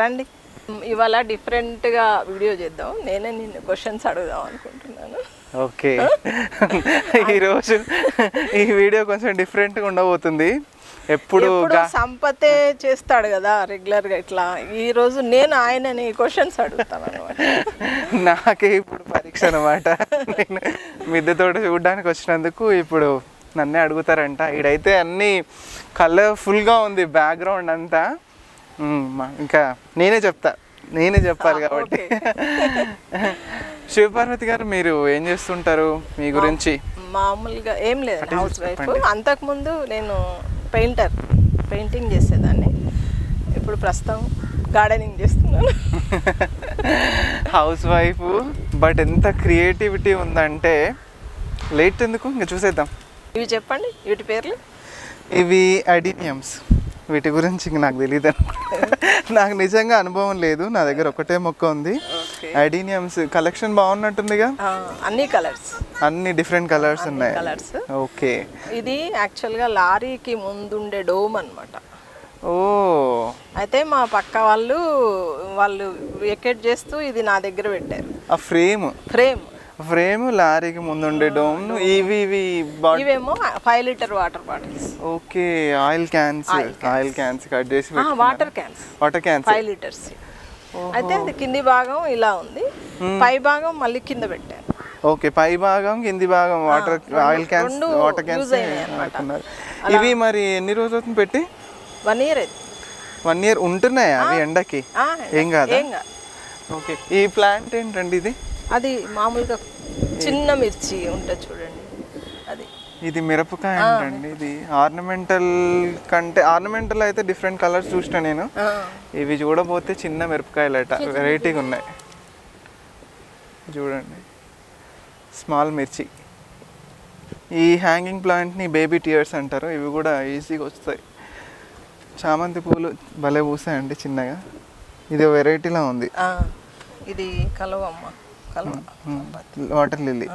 రండి. ఇవాళ డిఫరెంట్గా వీడియో చేద్దాం. నేనే నిన్ను క్వశ్చన్స్ అడుగుదాం అనుకుంటున్నాను. ఓకే. ఈరోజు ఈ వీడియో కొంచెం డిఫరెంట్గా ఉండబోతుంది. ఎప్పుడు సంపతే చేస్తాడు కదా రెగ్యులర్గా ఇట్లా. ఈ రోజు నేను ఆయనని క్వశ్చన్స్ అడుగుతాను అనమాట నాకే ఇప్పుడు పరీక్ష అనమాట నేను మిద్దె తోట చూడడానికి వచ్చినందుకు ఇప్పుడు నన్నే అడుగుతారంట. ఈడైతే అన్ని కలర్ఫుల్గా ఉంది బ్యాక్గ్రౌండ్ అంతా. ఇంకా నేనే చెప్తా. నేనే చెప్పాలి కాబట్టి. శివపార్వతి గారు మీరు ఏం చేస్తుంటారు మీ గురించి? మామూలుగా ఏం లేదు. హౌస్? వైఫ్. అంతకుముందు నేను పెయింటర్ పెయింటింగ్ చేసేదాన్ని. ఇప్పుడు ప్రస్తుతం గార్డెనింగ్ చేస్తున్నాను. హౌస్ వైఫ్ బట్ ఎంత క్రియేటివిటీ ఉందంటే లేట్ ఎందుకు? ఇంకా చూసేద్దాం. ఇవి చెప్పండి వీటి పేర్లు? ఇవి అడీనియమ్స్. వీటి గురించి ఇంక నాకు తెలియదు నాకు నిజంగా అనుభవం లేదు. నా దగ్గర ఒకటే మొక్క ఉంది. ఓకే. అడీనియమ్స్ కలెక్షన్ బాగున్నట్టుందిగా? అన్ని కలర్స్. అన్ని డిఫరెంట్ కలర్స్ ఉన్నాయి. కలర్స్. ఓకే. ఇది యాక్చువల్గా లారీకి ముందుండే డోమ్ అన్నమాట. ఓ. అయితే మా పక్క వాళ్ళు వాళ్ళు వెకెట్ చేస్తూ ఇది నా దగ్గర పెట్టారు. ఆ ఫ్రేమ్? ఫ్రేమ్. ఫ్రేమ్ లారీకి ముందుండే డోమ్. ఇవి ఇవి ఇవేమో five litre water bottles okay oil cans oil cans. Cut చేసి water cans water cans five litres అయితే అది కింది భాగం ఇలా ఉంది. పై భాగం మళ్ళీ కింద పెట్టాను ఓకే పై భాగం కింది భాగం water oil cans water cans ఇవి మరి ఎన్ని రోజులు అవుతుంది పెట్టి వన్ ఇయర్ వన్ ఇయర్ ఉంటున్నాయా అవి ఎండకి? ఆ, ఏం కాదా? ఏం కాదు. ఓకే ఈ ప్లాంట్ ఏంటండి ఇది? అది మామూలుగా చిన్న మిర్చి ఉంటుంది చూడండి. అది. ఇది మిరపకాయ అంటండి. ఇది ఆర్నమెంటల్ కంటే ఆర్నమెంటల్ అయితే డిఫరెంట్ కలర్స్ చూసిన నేను. ఇవి చూడబోతే చిన్న మిరపకాయలట. వెరైటీగా ఉన్నాయి. చూడండి. స్మాల్ మిర్చి. ఈ హ్యాంగింగ్ ప్లాంట్ని బేబీ టియర్స్ అంటారు. ఇవి కూడా ఈజీగా వస్తాయి. చామంతి పూలు భలే పూసాయండి చిన్నగా. ఇది వెరైటీలా ఉంది. ఇది కలవమ్మ. వాటర్ లిల్లీ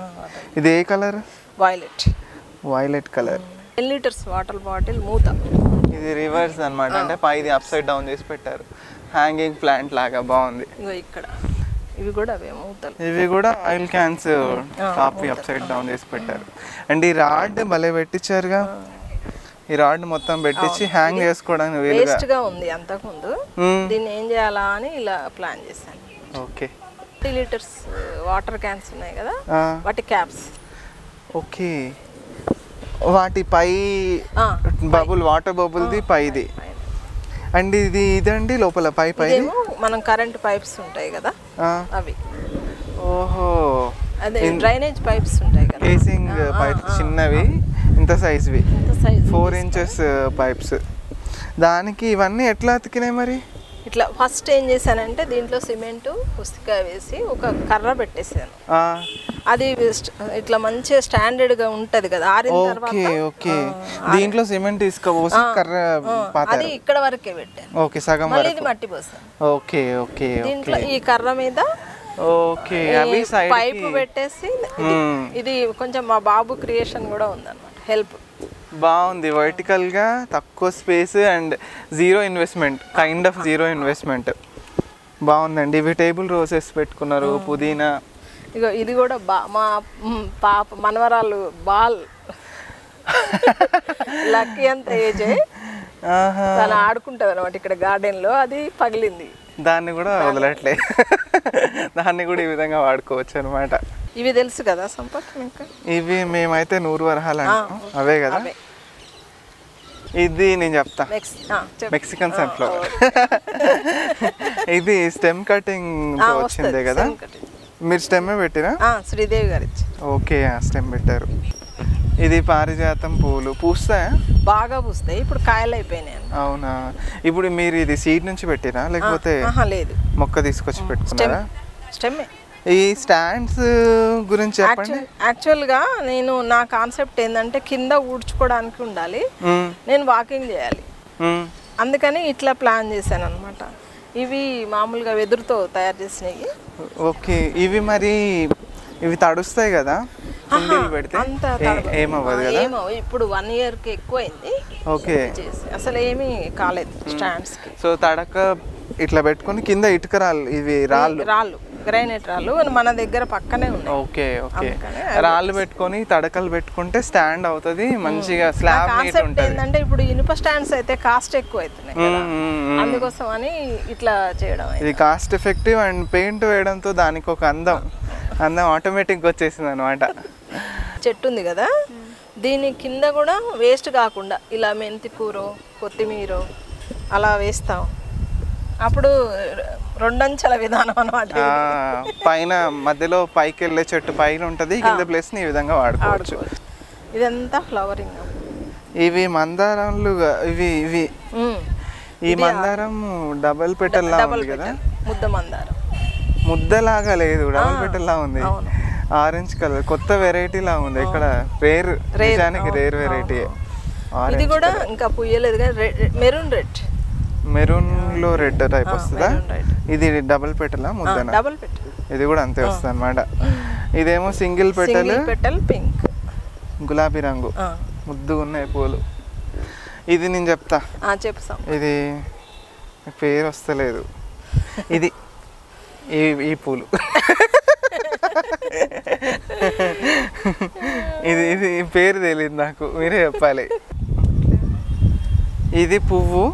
ఇది ఏ colour? Violet violet colour. Ten litres water bottle మూత. ఇది రివర్స్ అన్నమాట అంటే పైది అప్ సైడ్ డౌన్ చేసి పెట్టారు. హ్యాంగింగ్ ప్లాంట్ లాగా బాగుంది. ఇక్కడ. ఇవి కూడా అవే మూతలు. ఇవి కూడా oil cans copy up side down చేసి పెట్టారు. అండ్ ఈ రాడ్ భలే పెట్టించారుగా ఈ రాడ్ మొత్తం పెట్టించి హ్యాంగ్ చేసుకోవడానికి వేస్ట్గా ఉంది అంతకుముందు. మ్మ్. దీన్ని ఏం చేయాలా అని ఇలా ప్లాన్ చేశాను. Okay three litres water cans ఉన్నాయి కదా? వాటి క్యాప్స్. ఓకే. వాటి పై బబుల్ వాటర్ బబుల్ది పైది. అండ్ ఇది ఇదండి లోపల పై పై మనం కరెంట్ పైప్స్ ఉంటాయి కదా? అవి. ఓహో. అదే డ్రైనేజ్ పైప్స్ ఉంటాయి కదా? కేసింగ్ పైప్ చిన్నవి ఇంత సైజ్వి. Four inches pipes. దానికి ఇవన్నీ ఎట్లా అతికినాయి మరి? ఇట్లా ఫస్ట్ ఏం చేశానంటే దీంట్లో సిమెంట్ పుస్తకాయ వేసి ఒక కర్ర పెట్టేసాను అది ఇట్లా మంచిగా స్టాండర్డ్గా ఉంటది కదా ఆరిన తర్వాత ఓకే. దీంట్లో సిమెంట్ తీసుకుపోసి కర్ర అది ఇక్కడ వరకే పెట్టాను. ఓకే సగం మళ్ళీ ఇది మట్టి పోసాను. ఓకే ఓకే దీంట్లో ఈ కర్ర మీద ఓకే అవి సైడ్ పైపు పెట్టేసి ఇది- ఇది కొంచెం మా బాబు క్రియేషన్ కూడా ఉందన్నమాట హెల్ప్. బాగుంది. వర్టికల్గా తక్కువ space and zero investment kind of zero investment బాగుందండి. ఇవి టేబుల్ రోజెస్ పెట్టుకున్నారు పుదీనా. ఇగో ఇది కూడా బా మా పాప మనవరాలు బాల్. లక్కీ అంత ఏజ్ తను ఆడుకుంటుంది అనమాట ఇక్కడ గార్డెన్లో. అది పగిలింది. దాన్ని కూడా వదలట్లే. దాన్ని కూడా ఈ విధంగా వాడుకోవచ్చు అనమాట ఇవి తెలుసు కదా సంపత్ ఇవి మేమైతే నూరు వరహాలు అంటాం. అవే కదా? ఇది నేను చెప్తా. మెక్సికన్ సన్ఫ్లవర్ ఇది స్టెమ్ కటింగ్ వచ్చిందే కదా. మీరు స్టెమ్మే పెట్టిరా? ఆ, శ్రీదేవి గారు ఓకే స్టెమ్ పెట్టారు. ఇది పారిజాతం పూలు. పూస్తాయా? బాగా పూస్తాయి. ఇప్పుడు కాయలు అయిపోయినాయి. అవునా? ఇప్పుడు మీరు ఇది సీడ్ నుంచి పెట్టిరా? లేకపోతే లేదు. మొక్క తీసుకొచ్చి పెట్టుకున్నారా? స్టెమ్మే ఈ స్టాండ్స్ గురించి చెప్పండి. యాక్చువల్గా నేను నా కాన్సెప్ట్ ఏంటంటే కింద ఊడ్చుకోవడానికి ఉండాలి. నేను వాకింగ్ చేయాలి. అందుకని ఇట్లా ప్లాన్ చేశాను అనమాట ఇవి మామూలుగా వెదురుతో తయారు చేసినవి. ఓకే ఇవి మరి ఇవి తడుస్తాయి కదా? ఇప్పుడు వన్ ఇయర్కి ఎక్కువైంది. ఓకే. అసలు ఏమీ కాలేదు స్టాండ్స్కి సో తడక ఇట్లా పెట్టుకొని కింద ఇటుక రాళ్ళు ఇవి రాళ్ళు. రాళ్ళు. గ్రైనేట్ రాళ్ళు మన దగ్గర పక్కనే ఉన్నాయి. Okay okay. రాళ్ళు పెట్టుకొని తడకలు పెట్టుకుంటే స్టాండ్ అవుతుంది మంచిగా స్లాబ్ కాన్సెప్ట్ ఏంటంటే ఇప్పుడు ఇనుప స్టాండ్స్ అయితే కాస్ట్ ఎక్కువ అవుతున్నాయి అందుకోసం అని ఇట్లా చేయడం. ఇది కాస్ట్ ఎఫెక్టివ్ అండ్ పెయింట్ వేయడంతో దానికి ఒక అందం అందం ఆటోమేటిక్గా వచ్చేసింది అనమాట చెట్టు ఉంది కదా. దీని కింద కూడా వేస్ట్ కాకుండా ఇలా మెంతి కూర కొత్తిమీర అలా వేస్తాం. అప్పుడు రెండంచెల విధానం అనమాట పైన మధ్యలో పైకి వెళ్ళే చెట్టు పైన ఉంటుంది కింద ప్లేస్ని ఈ విధంగా వాడుకోవచ్చు. ఇదంతా ఫ్లవరింగ్. ఇవి మందారాలు ఇవి ఇవి. ఈ మందారం డబల్ పెటల్ లా ఉంది కదా? ముద్ద మందారం. ముద్దలాగా లేదు డబల్ పెటల్ లా ఉంది. ఆరెంజ్ కలర్ కొత్త వెరైటీ లా ఉంది ఇక్కడ. రేర్ నిజానికి రేర్ వెరైటీ. ఇది కూడా ఇంకా పుయ్యలేదు కానీ మెరూన్ రెడ్. మెరూన్లో రెడ్ టైప్ వస్తుందా? ఇది డబుల్ పెటలా ముద్దన? డబల్ పెట్టు. ఇది కూడా అంతే వస్తుంది అనమాట ఇదేమో సింగిల్ పెటల్ పెటల్ పింక్. గులాబీ రంగు. ముద్దుగా ఉన్నాయి పూలు. ఇది నేను చెప్తా. చెప్తాం. ఇది పేరు వస్తలేదు ఇది ఈ ఈ పూలు. ఇది ఇది పేరు తెలియదు నాకు. మీరే చెప్పాలి. ఇది పువ్వు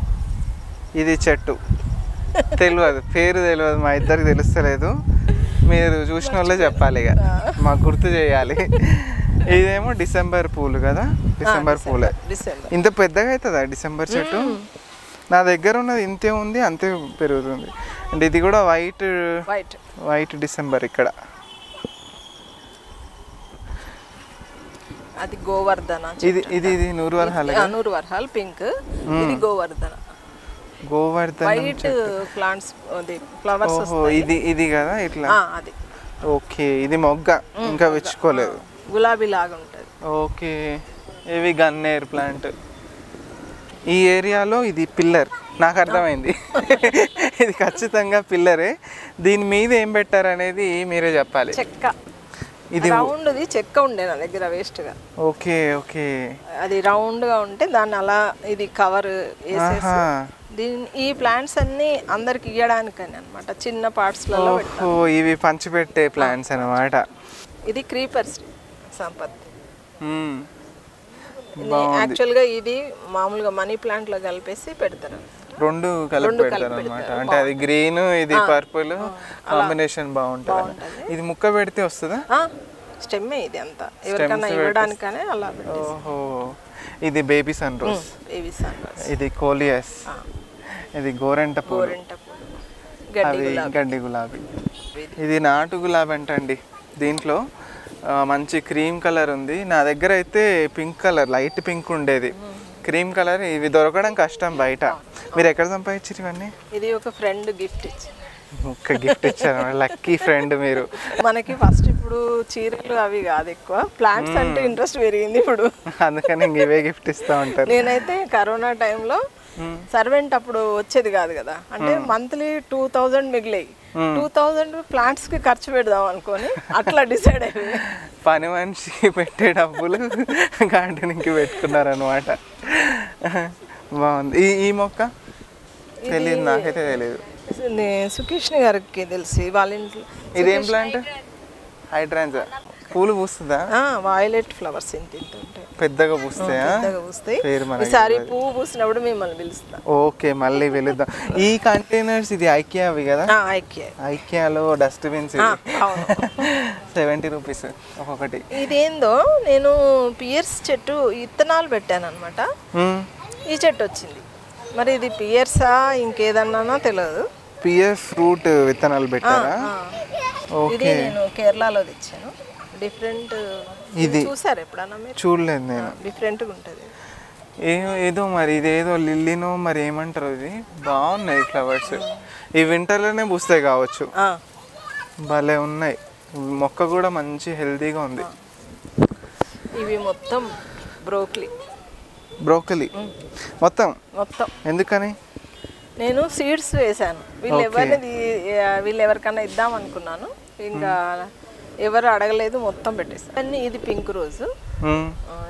ఇది చెట్టు. తెలియదు పేరు తెలియదు మా ఇద్దరికి తెలుస్తలేదు. మీరు చూసిన వాళ్ళే చెప్పాలి ఇక. మాకు గుర్తు చేయాలి. ఇదేమో డిసెంబర్ పూలు కదా? డిసెంబర్ పూలే. ఇంత పెద్దగా అవుతుందా డిసెంబర్ చెట్టు? నా దగ్గర ఉన్నది ఇంతే ఉంది అంతే పెరుగుతుంది. అండ్ ఇది కూడా వైట్ వైట్. వైట్ డిసెంబర్ ఇక్కడ. అది గోవర్ధన ఇది ఇది ఇది నూరు వరహాల నూరు వర్హాల్ పింక్. ఇది గోవర్ధన. గోవర్ధన్ వైట్ ప్లాంట్స్ అది ఫ్లవర్స్ ఓహో ఇది ఇది కదా ఇట్లా? అది. ఓకే ఇది మొగ్గ. ఇంకా విచ్చుకోలేదు. గులాబీ లాగా ఉంటుంది ఓకే ఇవి గన్నేర్ ప్లాంట్ ఈ ఏరియాలో ఇది పిల్లర్. నాకు అర్థమైంది. ఇది ఖచ్చితంగా పిల్లరే. దీని మీద ఏం పెట్టారనేది మీరే చెప్పాలి. చెక్క. ఇది రౌండ్ది చెక్క ఉండే నా దగ్గర వేస్ట్గా ఓకే ఓకే. అది రౌండ్గా ఉంటే దాన్ని అలా ఇది కవర్ వేసేసి. దీని ఈ ప్లాంట్స్ అన్ని అందరికి ఇవ్వడానికని అనమాట చిన్న పార్ట్స్లలో పెడతాం ఓహో ఇవి పంచిపెట్టే ప్లాంట్స్ అనమాట ఇది క్రీపర్స్ సంపత్ మ్మ్. యాక్చువల్గా ఇది మామూలుగా మనీ ప్లాంట్లో కలిపేసి పెడతారు. రెండు కలిపి పెడతారు. అనమాట అంటే అది గ్రీన్ ఇది పర్పుల్ కాంబినేషన్ బాగుంటుంది. ఇది ముక్క పెడితే వస్తుందా? స్టెమ్మే ఇది అంతా. ఎవరికన్నా ఇవ్వడానికనే అలా ఓహో. ఇది బేబీ సన్ రోజ్. ఏవి సన్రైజ్ ఇది కోలియస్. ఇది గోరెంట గోరింట అవి గడ్డి గులాబీ. ఇది నాటు గులాబీ అంటండి. దీంట్లో మంచి క్రీమ్ కలర్ ఉంది. నా దగ్గర అయితే పింక్ కలర్ లైట్ పింక్ ఉండేది. క్రీమ్ కలర్ ఇవి దొరకడం కష్టం బయట. మీరు ఎక్కడ సంపాదించారు ఇవన్నీ? ఇది ఒక ఫ్రెండ్ గిఫ్ట్ ఇచ్చింది ఒక్క గిఫ్ట్ ఇచ్చారు. లక్కీ ఫ్రెండ్ మీరు. మనకి ఫస్ట్ ఇప్పుడు చీరలు అవి కాదు ఎక్కువ. ప్లాంట్స్ అంటే ఇంట్రెస్ట్ పెరిగింది ఇప్పుడు. అందుకని ఇవే గిఫ్ట్ ఇస్తూ ఉంటారు. నేనైతే కరోనా టైంలో సర్వెంట్ అప్పుడు వచ్చేది కాదు కదా. అంటే మంత్లీ టూ థౌజండ్ మిగిలాయి. టూ థౌజండ్ ప్లాంట్స్కి ఖర్చు పెడదాం అనుకొని అట్లా డిసైడ్ అయ్యింది పని మనిషి పెట్టే డబ్బులు గార్డెనింగ్కి పెట్టుకున్నారనమాట బాగుంది. ఈ ఈ మొక్క? తెలియదు నాకైతే తెలియదు నే- సుకృష్ణ గారికి తెలిసి వాళ్ళ ఇంట్లో. ఇదేం ప్లాంట్ హైడ్రాంజా. పూలు పూస్తుందా? వాయిలెట్ ఫ్లవర్స్ ఉంటాయి పెద్దగా పూస్తాయా? ఈసారి పువ్వు పూసినప్పుడు మిమ్మల్ని పిలుస్తా. ఓకే మళ్ళీ వెళుద్దాం ఈ కంటైనర్స్ ఇది ఐకియావి కదా? ఆ, ఐక్య ఐకియాలో డస్ట్బిన్స్ సెవెంటీ రూపీస్ ఒక్కొక్కటి. ఇదేందో నేను పియర్స్ చెట్టు ఇత్తనాలు పెట్టాను అనమాట ఈ చెట్టు వచ్చింది. మరి ఇది పియర్సా ఇంకేదన్నానో తెలియదు పిఎఫ్ ఫ్రూట్ విత్తనాలు పెట్టారా? ఇది నేను కేరళలో తెచ్చాను. డిఫరెంట్ ఇది చూసారు ఎప్పుడన్నా మీరు? చూడలేదు నేను. డిఫరెంట్గా ఉంటుంది. ఏ ఏదో మరి ఇదేదో లిల్లీనో మరి ఏమంటారు ఇది? బాగున్నాయి ఫ్లవర్స్. ఈ వింటర్లోనే పూస్తాయి కావచ్చు. భలే ఉన్నాయి. మొక్క కూడా మంచి హెల్తీగా ఉంది. ఇవి మొత్తం బ్రోక్లీ. బ్రోకలీ. మొత్తం? మొత్తం. ఎందుకని? నేను సీడ్స్ వేశాను. వీళ్ళు ఎవరిని వీళ్ళు ఎవరికన్నా ఇద్దాం అనుకున్నాను. ఇంకా ఎవరు అడగలేదు మొత్తం పెట్టేస్తాను అన్ని ఇది పింక్ రోజు.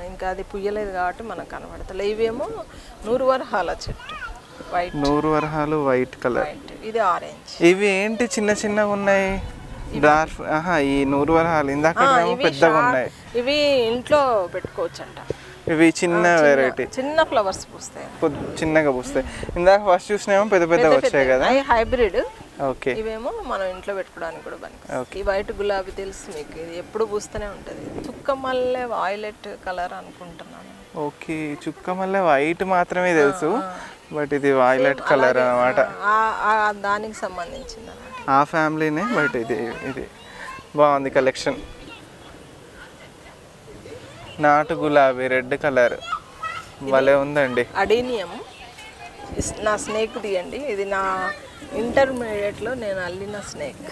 ఇంకా అది పుయ్యలేదు కాబట్టి మనకు కనబడతలే. ఇవేమో నూరు వరహాల చెట్టు. వైట్ నూరు వరహాలు వైట్ కలర్. ఇది ఆరెంజ్. ఇవి ఏంటి చిన్న చిన్నగా ఉన్నాయి? డార్క్ ఆహా ఈ నూరు వరహాలు ఇందాక పెద్దగా ఉన్నాయి. ఇవి ఇంట్లో పెట్టుకోవచ్చు అంట ఇవి చిన్న వెరైటీ చిన్న ఫ్లవర్స్ పూస్తాయి. చిన్నగా పూస్తాయి. ఇందాక ఫస్ట్ చూసినేమో పెద్ద పెద్దగా వచ్చాయి కదా? Hybrid okay. ఇవేమో మనం ఇంట్లో పెట్టుకోవడానికి కూడా పనికి ఈ వైట్ గులాబీ తెలుసు మీకు? ఇది ఎప్పుడు పూస్తూనే ఉంటుంది. చుక్క మల్లె వాయిలెట్ కలర్ అనుకుంటున్నాను. ఓకే. చుక్క మళ్ళీ వైట్ మాత్రమే తెలుసు. బట్ ఇది వైలెట్ కలర్ అన్నమాట. ఆ- ఆ దానికి సంబంధించింది ఆ ఫ్యామిలీనే బట్ ఇది ఇది బాగుంది కలెక్షన్ నాటు గులాబీ రెడ్ కలర్. భలే ఉందండి. అడీనియం. నా స్నేక్ తీయండి. ఇది నా ఇంటర్మీడియట్లో నేను అల్లిన స్నేక్.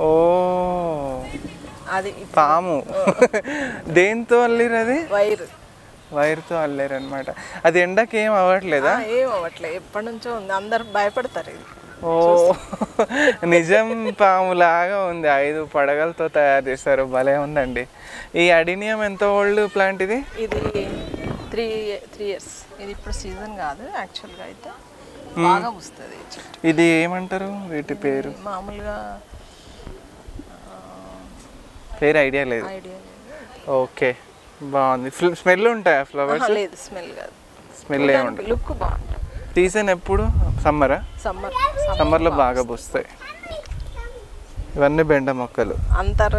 ఓ అది పాము. దేంతో అల్లిరు అది? వైర్. వైర్తో అల్లారు అనమాట అది ఎండకి ఏం అవ్వట్లేదా ఏం అవ్వట్లే. ఎప్పటి నుంచో ఉంది. అందరు భయపడతారు ఇది. ఓ నిజం పాము లాగా ఉంది. ఐదు పడగలతో తయారు చేశారు. భలే ఉందండి. ఈ అడినియం ఎంత ఓల్డ్ ప్లాంట్ ఇది? ఇది త్రీ త్రీ ఇయర్స్. ఇది ఇప్పుడు సీజన్ కాదు యాక్చువల్గా అయితే. బాగా వస్తుంది ఇది ఏమంటారు? వీటి పేరు? మామూలుగా పేరు ఐడియా లేదు. ఓకే బాగుంది. స్మెల్ ఉంటాయా ఫ్లవర్స్? లేదు స్మెల్ కాదు. స్మెల్ ఏముంటుంది లుక్ బాగుంటుంది. సీజన్ ఎప్పుడు? సమ్మరా? సమ్మర్. సమ్మర్లో బాగా పూస్తాయి. ఇవన్నీ బెండ మొక్కలు. అంతర్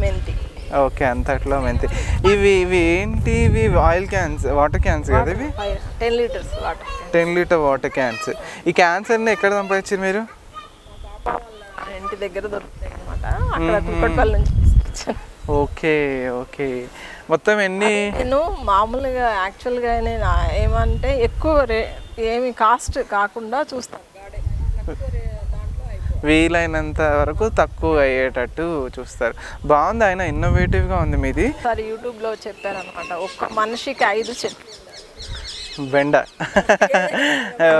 మెంతి. ఓకే అంతట్లో మెంతి. ఇవి ఇవి ఏంటి? ఇవి ఆయిల్ క్యాన్స్ వాటర్ క్యాన్స్ కదా ఇవి? Ten litres water ten litre water cans. ఈ క్యాన్స్ అన్ని ఎక్కడ సంపాదించారు మీరు? ఇంటి దగ్గర దొరుకుతాయి అనమాట అక్కడ నుంచి ఓకే ఓకే. మొత్తం ఎన్ని నేను మామూలుగా యాక్చువల్గా నేను ఏమంటే ఎక్కువ రే ఏమి కాస్ట్ కాకుండా చూస్తాను. వీలైనంత వరకు తక్కువ అయ్యేటట్టు చూస్తారు. బాగుంది ఆయన ఇన్నోవేటివ్గా ఉంది మీది. ఒకసారి యూట్యూబ్లో చెప్పారనమాట. ఒక్క మనిషికి ఐదు చెట్లు బెండ.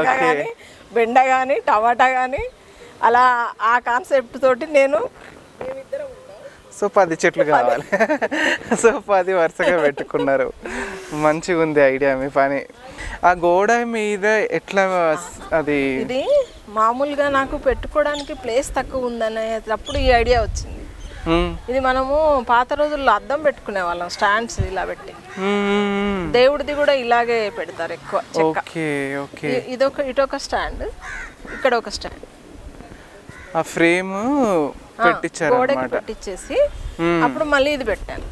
ఓకే. బెండ కానీ టమాటా కానీ అలా ఆ కాన్సెప్ట్ తోటి నేను సో పది చెట్లు కావాలి. సో పది వరుసగా పెట్టుకున్నారు. మంచిగా ఉంది ఐడియా మీ పని. ఆ గోడ మీద ఎట్లా అది? ఇది మామూలుగా నాకు పెట్టుకోవడానికి ప్లేస్ తక్కువ ఉందనేటప్పుడు ఈ ఐడియా వచ్చింది. ఇది మనము పాత రోజుల్లో అద్దం పెట్టుకునే వాళ్ళం స్టాండ్స్ ఇలా పెట్టి. దేవుడిది కూడా ఇలాగే పెడతారు ఎక్కువ ఇదొక ఇటొక స్టాండ్ ఇక్కడ ఒక స్టాండ్. ఆ ఫ్రేమ్ పెట్టించారు అనమాట పెట్టించేసి అప్పుడు మళ్ళీ ఇది పెట్టాను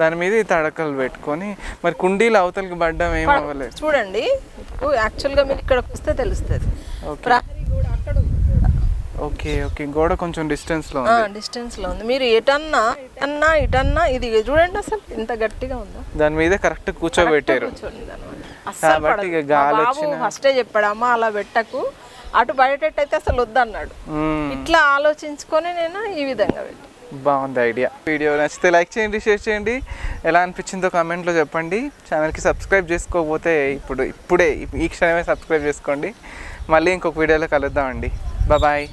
దాని మీద ఈ తడకలు పెట్టుకొని మరి కుండీలు అవతలకి పడ్డం ఏం అవ్వలేదు. చూడండి యాక్చువల్గా మీరు ఇక్కడికి వస్తే తెలుస్తుంది. ఓకే. ఓకే గోడ కొంచెం distance లో distance లో ఉంది. మీరు ఎటన్నా ఇటన్నా ఇటన్నా ఇది చూడండి అసలు ఇంత గట్టిగా ఉందో? దాని మీద కరెక్ట్ కూర్చోబెట్టారు. కాబట్టి. గాలి ఫస్టే చెప్పాడు అమ్మ అలా పెట్టకు అటు బయటట్టయితే అసలు వద్దన్నాడు. ఇట్లా ఆలోచించుకొని నేను ఈ విధంగా పెట్టి బాగుంది ఐడియా. వీడియో నచ్చితే లైక్ చేయండి షేర్ చేయండి. ఎలా అనిపించిందో కామెంట్లో చెప్పండి. ఛానల్కి సబ్స్క్రైబ్ చేసుకోకపోతే ఇప్పుడు ఇప్పుడే ఈ క్షణమే సబ్స్క్రైబ్ చేసుకోండి. మళ్ళీ ఇంకొక వీడియోలో కలుద్దామండి. బాయ్.